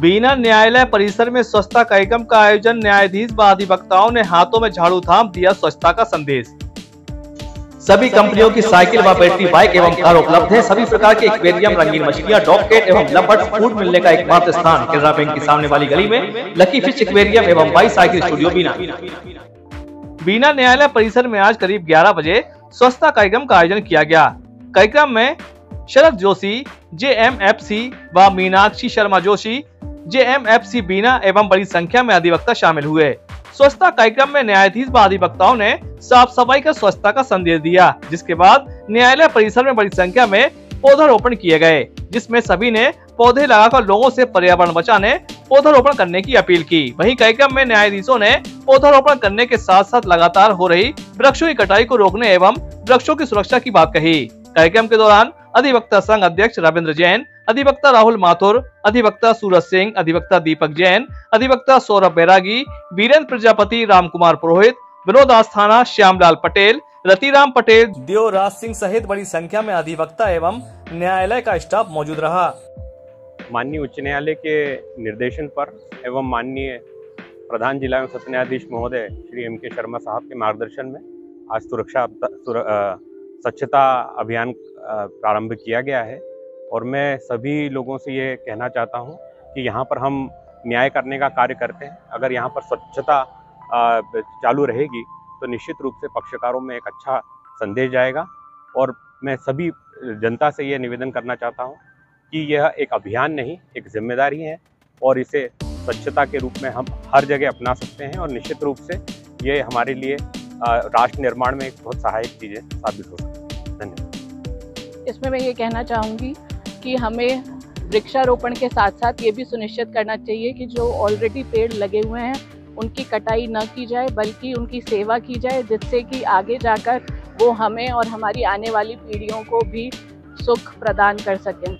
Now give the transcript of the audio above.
बीना न्यायालय परिसर में स्वच्छता कार्यक्रम का आयोजन न्यायाधीश व अधिवक्ताओं ने हाथों में झाड़ू थाम दिया स्वच्छता का संदेश। सभी कंपनियों की साइकिल व बैटरी बाइक एवं कार उपलब्ध है। सभी प्रकार के एक्वेरियम रंगीन मछलियाँ डॉग केट एवं लबर्ड फ़ूड मिलने का एकमात्र स्थान केनरा बैंक के सामने वाली गली में लकी फ़िश एक्वेरियम एवं bicycle studio Bina. Bina न्यायालय परिसर में आज करीब 11 बजे स्वच्छता कार्यक्रम का आयोजन किया गया। कार्यक्रम में Sharad Joshi J M F C व Meenakshi Sharma Joshi J M F C Bina एवं बड़ी संख्या में अधिवक्ता शामिल हुए। स्वच्छता कार्यक्रम में न्यायाधीश व अधिवक्ताओं ने साफ़ सफ़ाई का स्वच्छता का संदेश दिया, जिसके बाद न्यायालय परिसर में बड़ी संख्या में पौधारोपण किए गए, जिसमें सभी ने पौधे लगाकर लोगों से पर्यावरण बचाने, पौधारोपण करने की अपील की। वहीं कार्यक्रम में न्यायाधीशों ने पौधारोपण करने के साथ साथ लगातार हो रही वृक्षों की कटाई को रोकने एवं वृक्षों की सुरक्षा की बात कही। कार्यक्रम के दौरान अधिवक्ता संघ अध्यक्ष रविंद्र जैन अधिवक्ता राहुल माथुर अधिवक्ता सूरज सिंह अधिवक्ता दीपक जैन अधिवक्ता सौरभ बैरागी वीरेंद्र प्रजापति राम कुमार पुरोहित विनोद आस्थाना श्यामलाल पटेल रतिराम पटेल। देवराज सिंह सहित बड़ी संख्या में अधिवक्ता एवं न्यायालय का स्टाफ मौजूद रहा। माननीय उच्च न्यायालय के निर्देशन पर एवं माननीय प्रधान जिला एवं सत्य न्यायाधीश महोदय श्री एम के शर्मा साहब के मार्गदर्शन में आज सुरक्षा स्वच्छता अभियान प्रारंभ किया गया है। और मैं सभी लोगों से ये कहना चाहता हूँ कि यहाँ पर हम न्याय करने का कार्य करते हैं। अगर यहाँ पर स्वच्छता चालू रहेगी तो निश्चित रूप से पक्षकारों में एक अच्छा संदेश जाएगा। और मैं सभी जनता से ये निवेदन करना चाहता हूँ कि यह एक अभियान नहीं, एक ज़िम्मेदारी है और इसे स्वच्छता के रूप में हम हर जगह अपना सकते हैं और निश्चित रूप से ये हमारे लिए राष्ट्र निर्माण में एक बहुत सहायक चीज़ें साबित हो सकती है। धन्यवाद। इसमें मैं ये कहना चाहूँगी कि हमें वृक्षारोपण के साथ साथ ये भी सुनिश्चित करना चाहिए कि जो ऑलरेडी पेड़ लगे हुए हैं, उनकी कटाई न की जाए, बल्कि उनकी सेवा की जाए, जिससे कि आगे जाकर वो हमें और हमारी आने वाली पीढ़ियों को भी सुख प्रदान कर सकें।